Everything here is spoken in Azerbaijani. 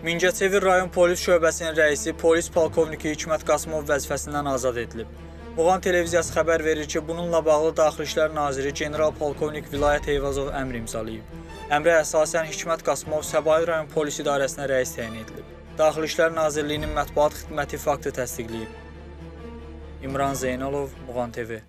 Mingəçevir rayon polis şöbəsinin rəisi polis polkovniki Hikmət Qasımov vəzifəsindən azad edilib. Muğan televiziyası xəbər verir ki, bununla bağlı Daxili İşlər naziri general polkovnik Vilayət Eyvazov əmr imzalayıb. Əmrə əsasən Hikmət Qasımov Səbail rayon polis idarəsinə rəis təyin edilib. Daxili İşlər Nazirliyinin mətbuat xidməti faktı təsdiqləyib. İmran Zeynalov, Muğan TV.